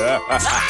Ah!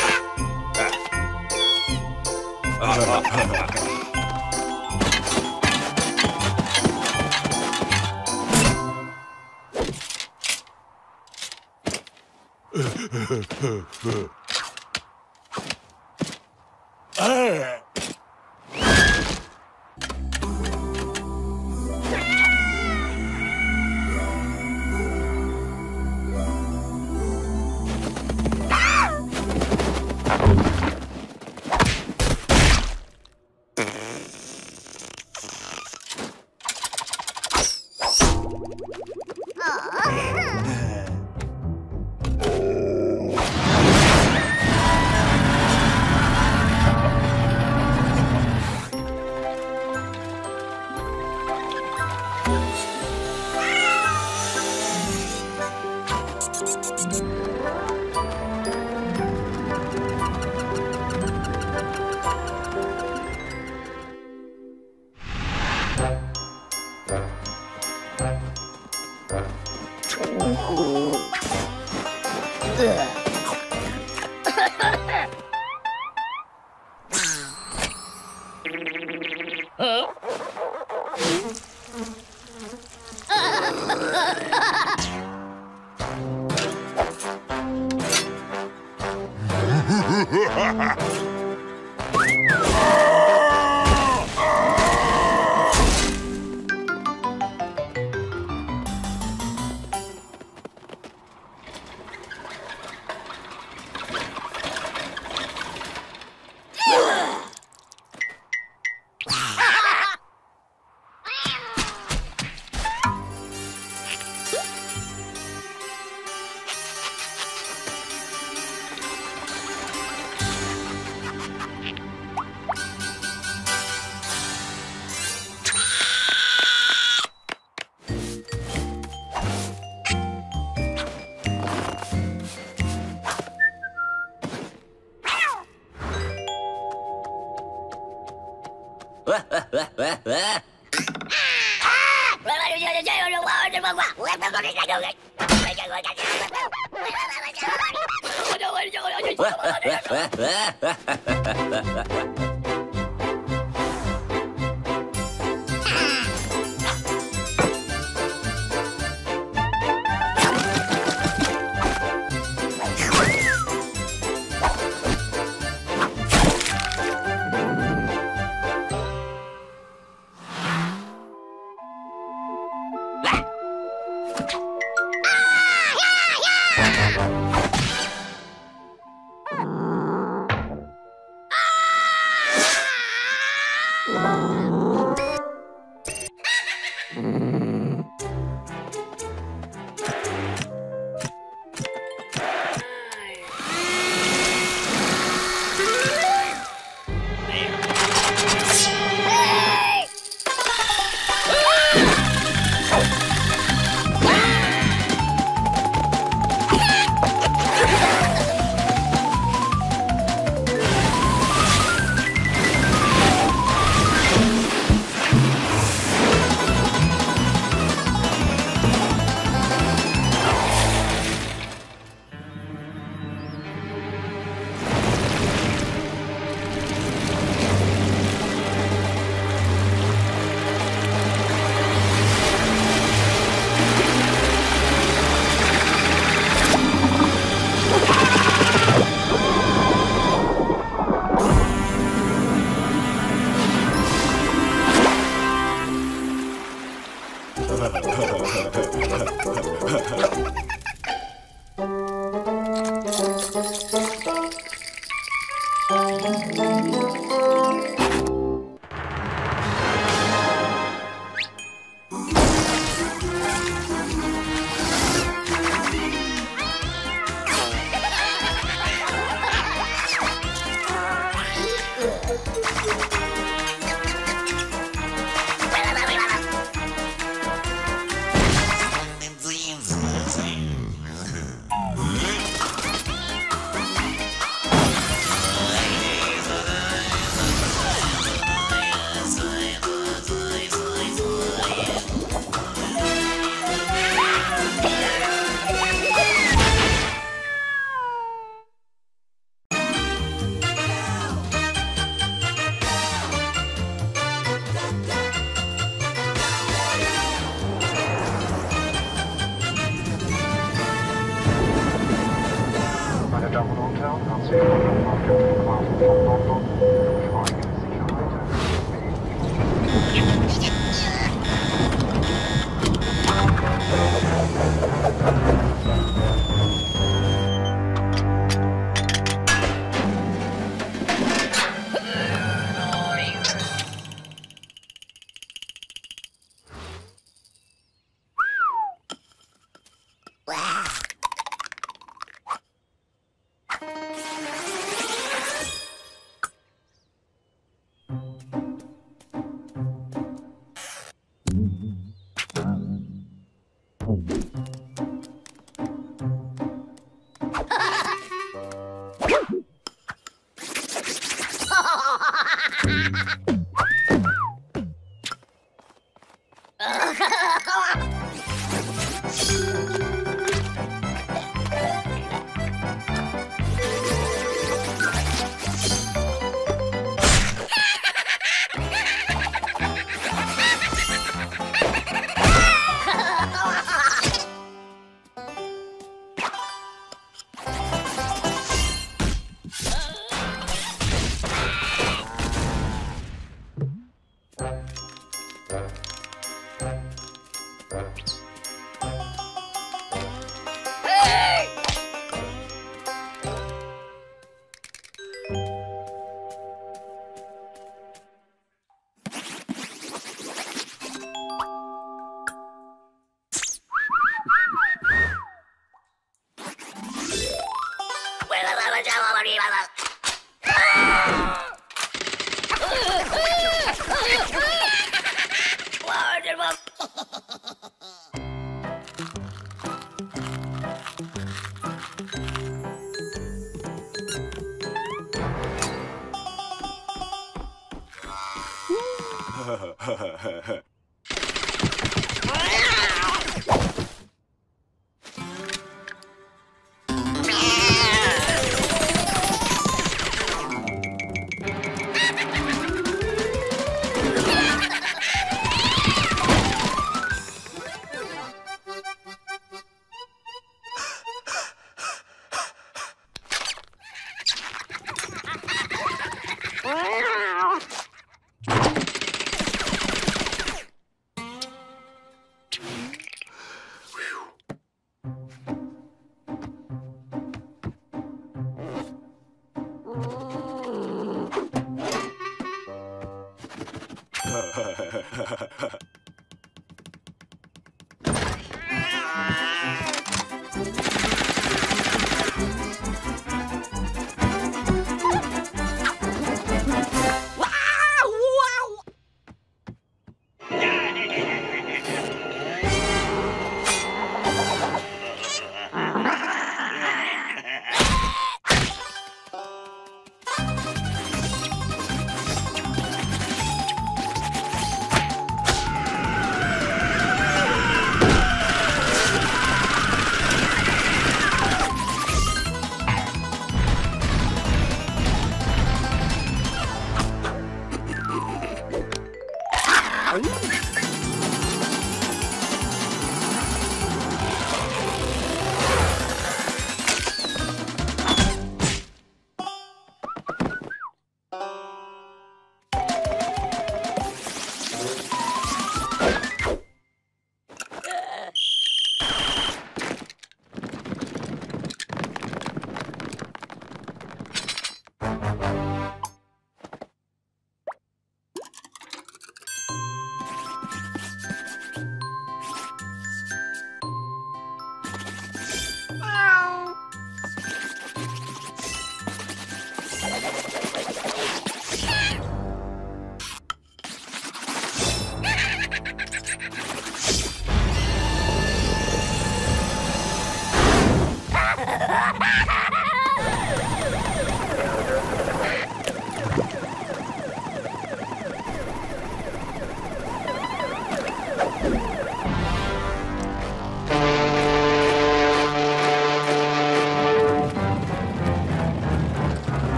Ha ha ha!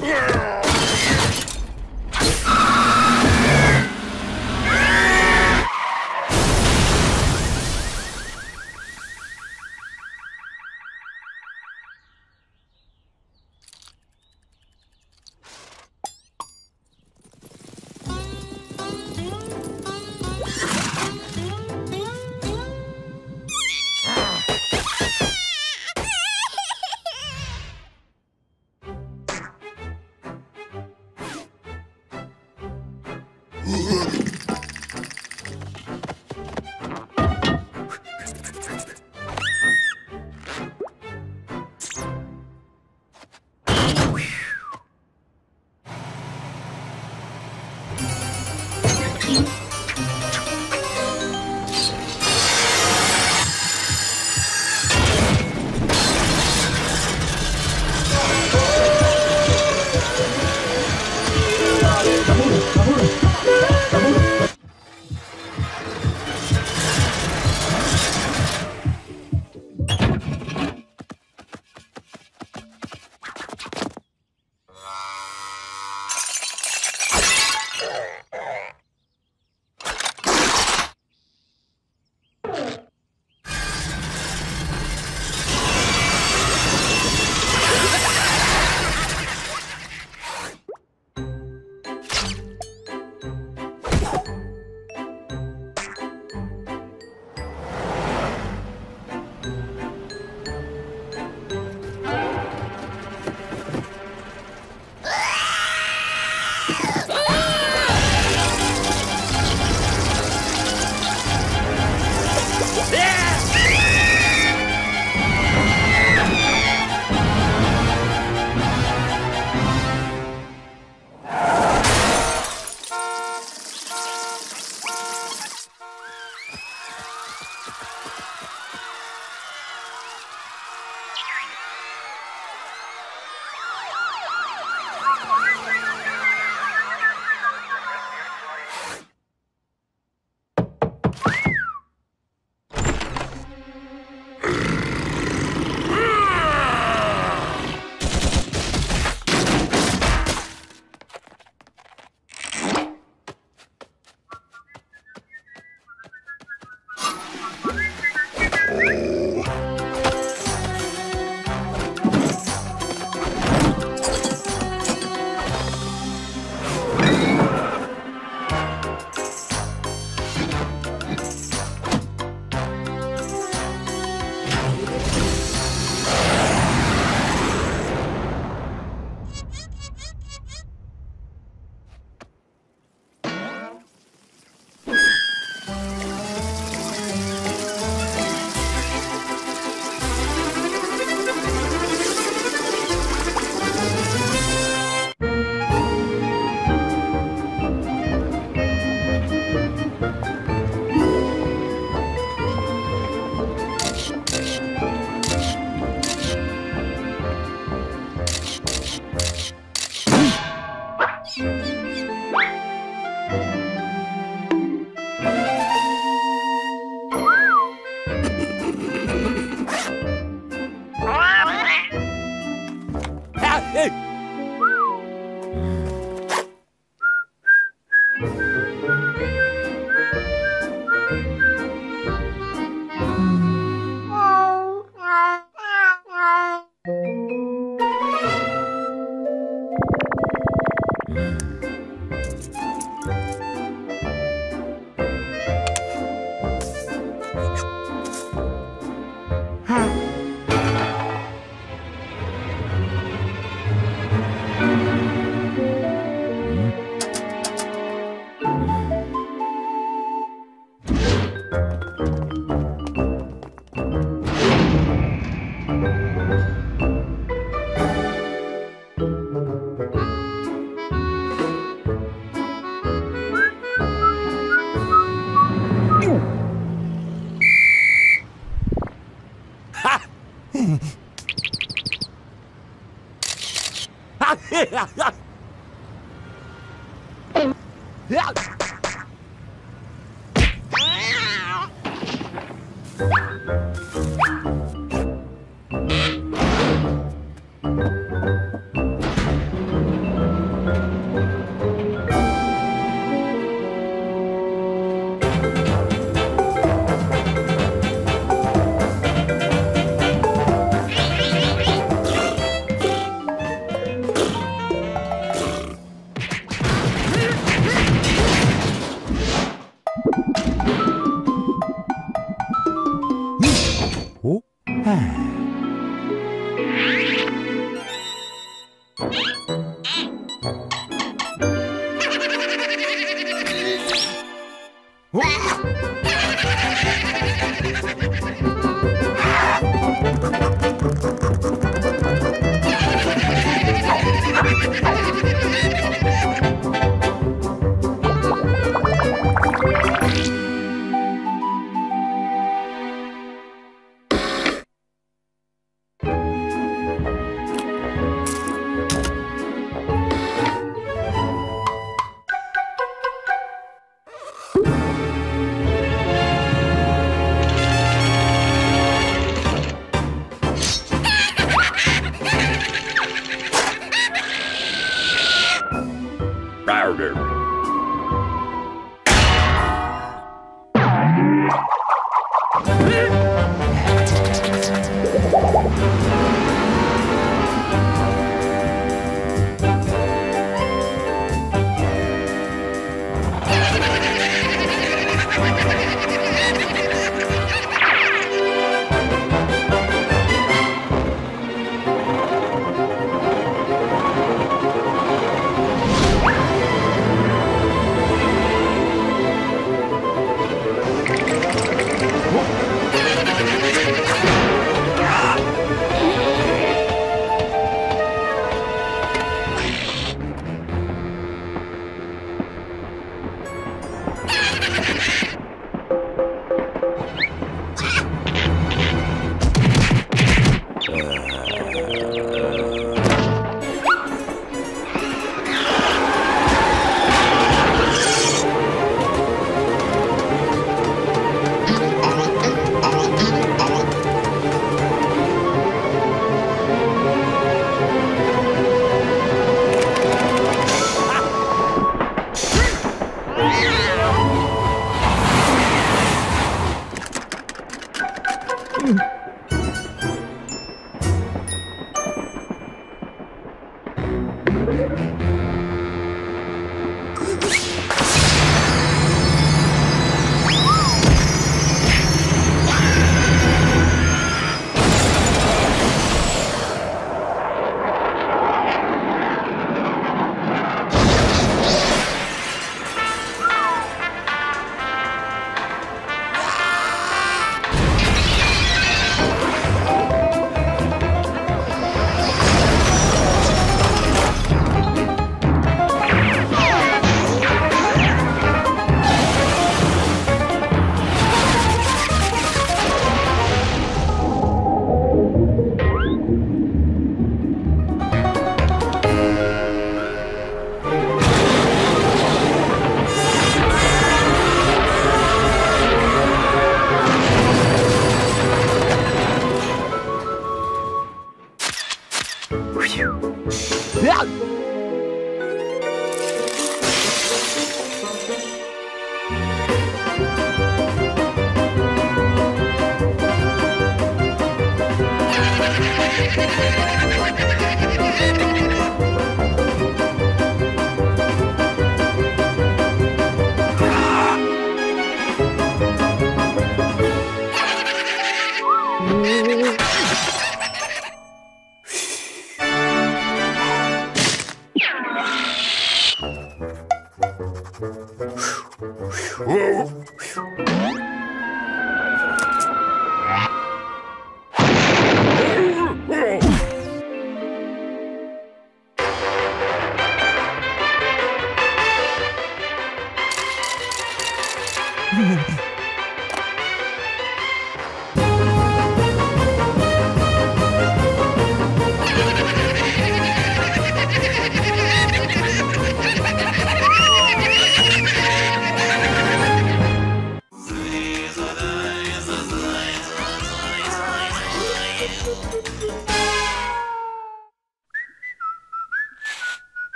Kabul,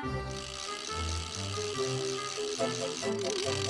Thank you.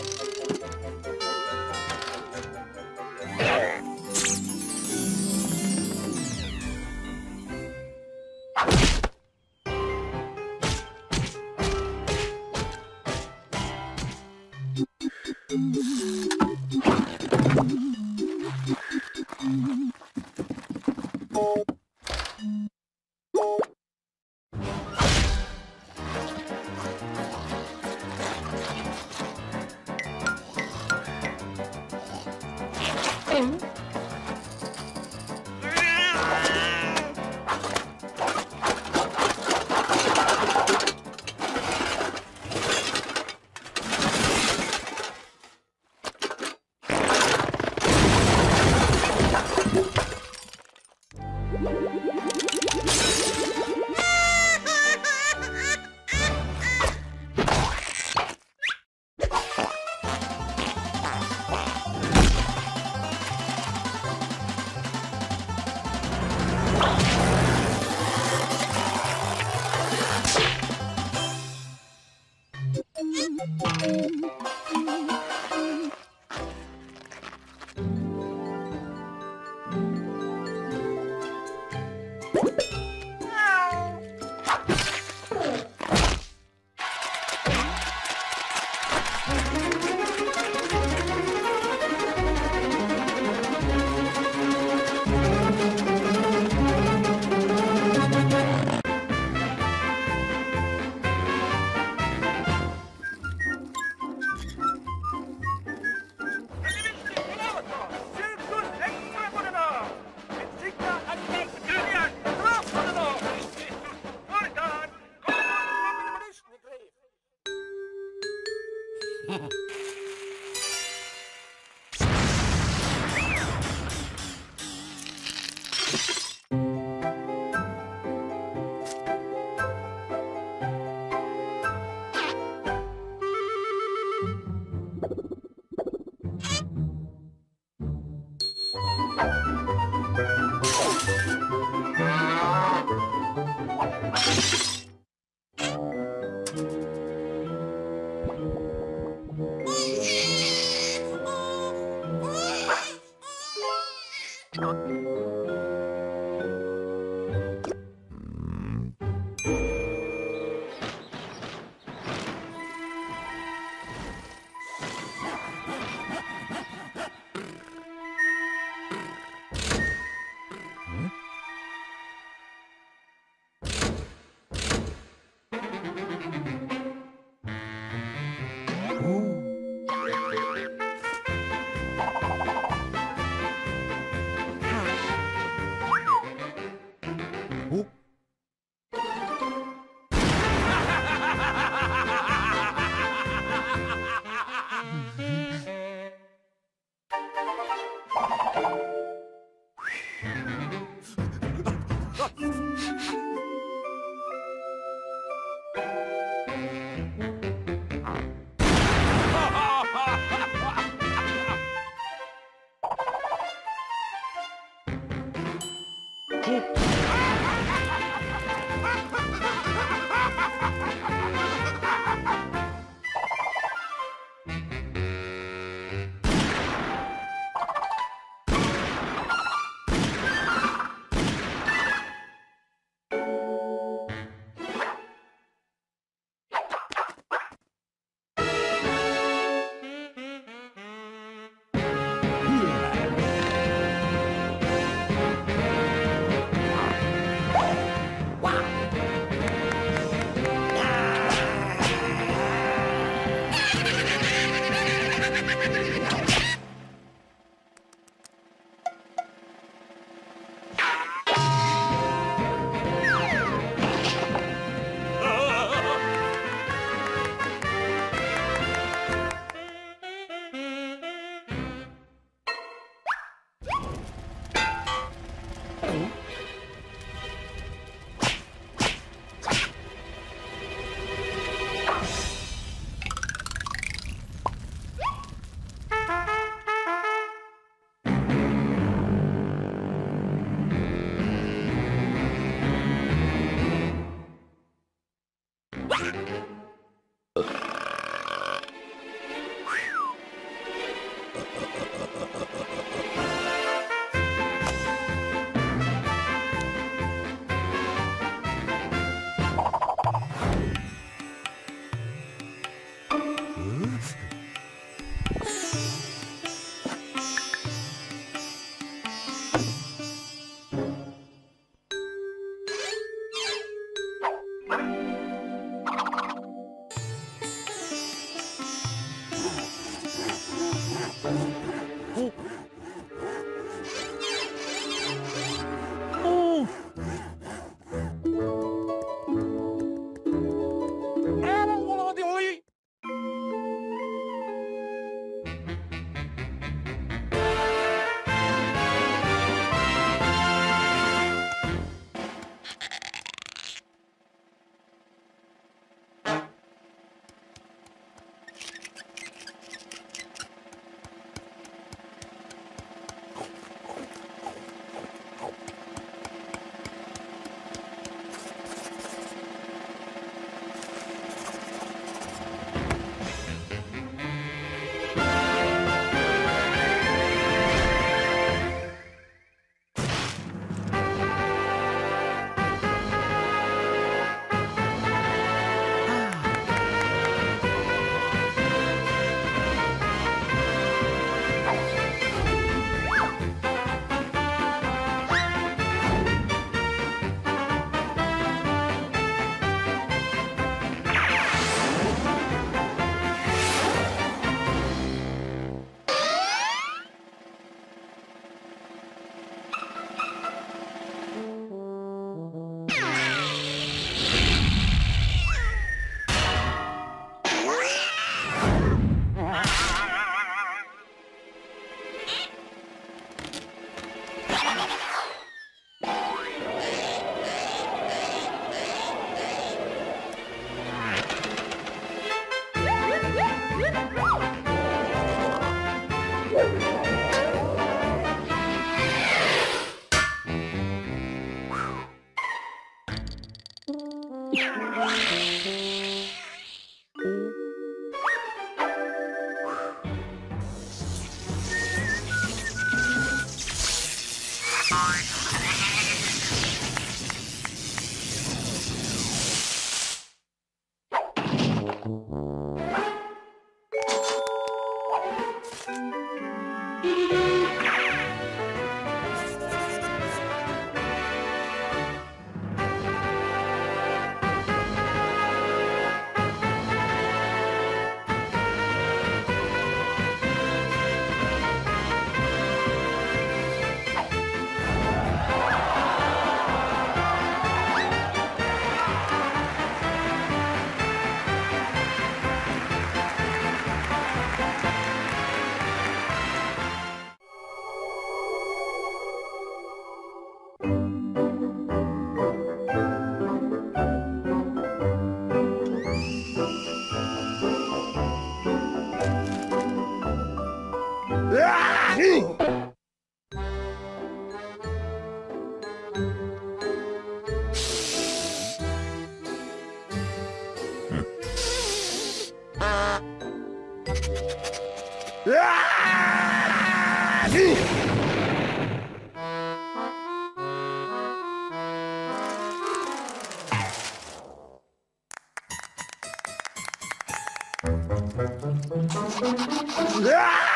으악!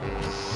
Peace.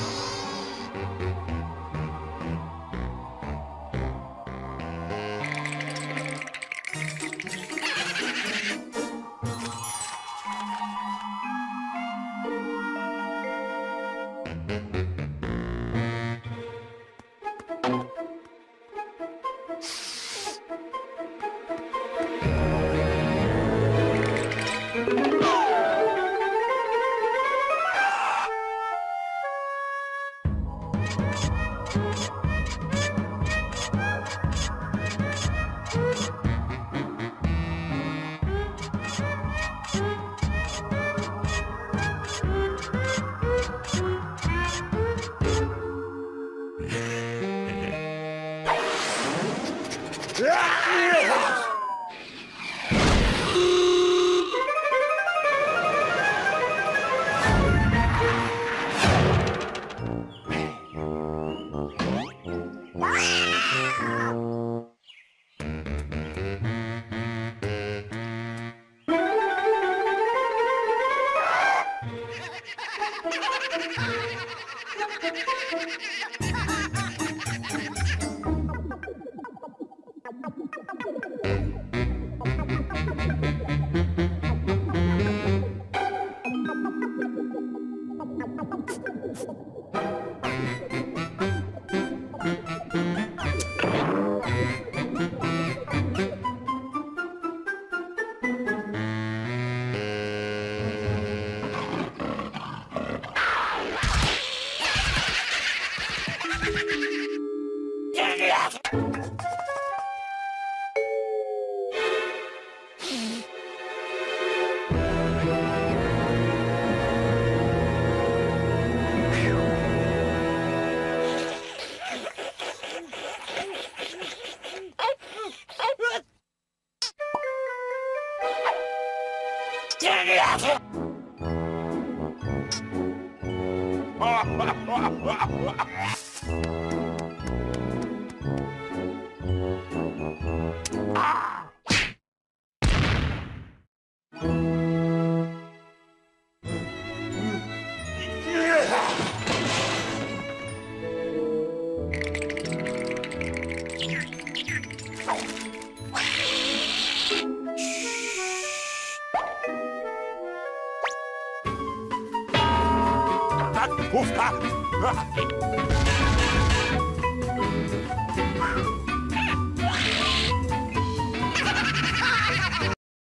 Ufka!